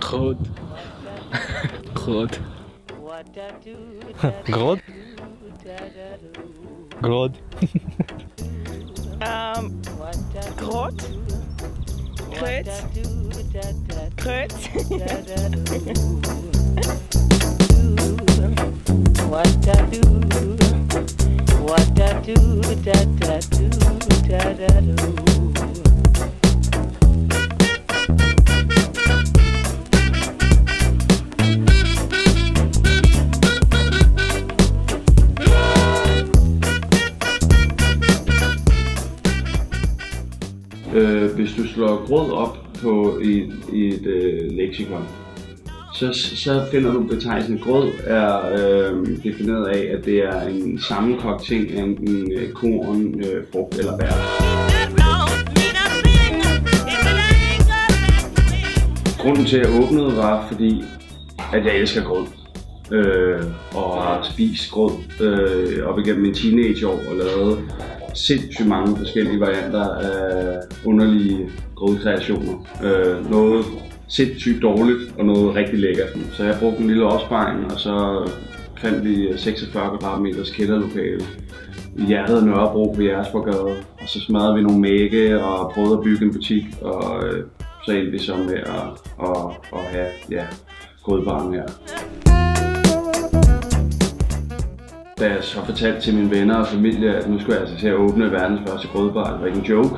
Grød. Grød. Grød. Grød. Grød. Um, Grot. Krøt. Krøt. What I do, what I do, da da do, da Øh, hvis du slår grød op på i, i et øh, leksikon, så, så finder du betegnelsen grød er øh, defineret af, at det er en sammenkogt ting af enten øh, korn, øh, frugt eller bær. Grunden til at jeg åbnede var fordi, at jeg elsker grød. Øh, og har spist grød øh, op igennem min teenageår og lavet sindssygt mange forskellige varianter af underlige grødkreationer. Øh, noget sindssygt dårligt og noget rigtig lækkert. Så jeg brugte en lille opsparing, og så fandt vi 46 kvadratmeters kælderlokale i hjertet af Nørrebro på Jægersborgade. Og så smadrede vi nogle mægge og prøvede at bygge en butik, og øh, så endte vi så med at, at, at have ja, grødbaren her. Da jeg så fortalte til mine venner og familie, at nu skulle jeg altså til at åbne verdens første grødbar, det var ikke en joke,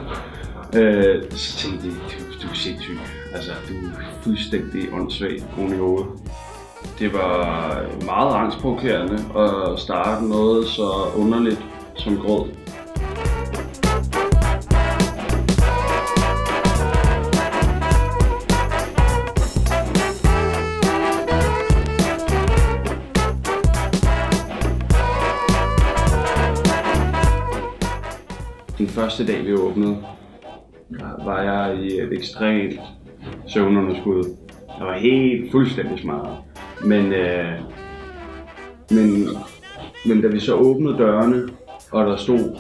øh, så tænkte de, du, du er sindssyg. Altså, du er fuldstændig åndssvagt oven i hovedet. Det var meget angstprovokerende at starte noget så underligt som grød. Den første dag, vi åbnede, var jeg i et ekstremt søvnunderskud. Jeg var helt fuldstændig smadret. Men, øh, men, men da vi så åbnede dørene, og der stod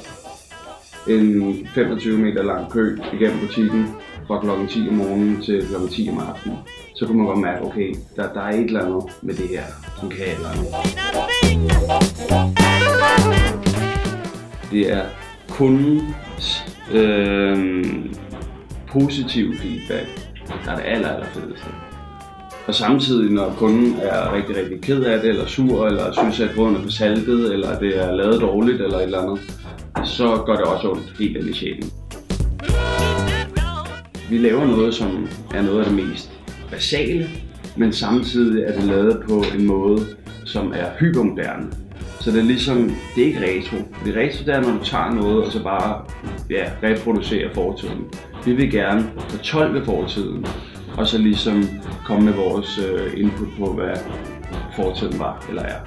en 25 meter lang kø igennem butikken fra klokken 10 om morgenen til klokken 10 om aftenen, så kunne man godt mærke, okay, der, der er et eller andet med det her, som kan et eller andet. Det er kundens øh, positive feedback, der er det aller, aller fedeste. Og samtidig, når kunden er rigtig, rigtig ked af det, eller sur, eller synes, at grøden er for saltet, eller det er lavet dårligt, eller et eller andet, så gør det også ondt helt ind i sjælen. Vi laver noget, som er noget af det mest basale, men samtidig er det lavet på en måde, som er hypermoderne. Så det er ligesom, det er ikke retro. Det retro, det er, når du tager noget, og så bare ja, reproducerer fortiden. Vi vil gerne fortolke fortiden, og så ligesom komme med vores øh, input på, hvad fortiden var eller er.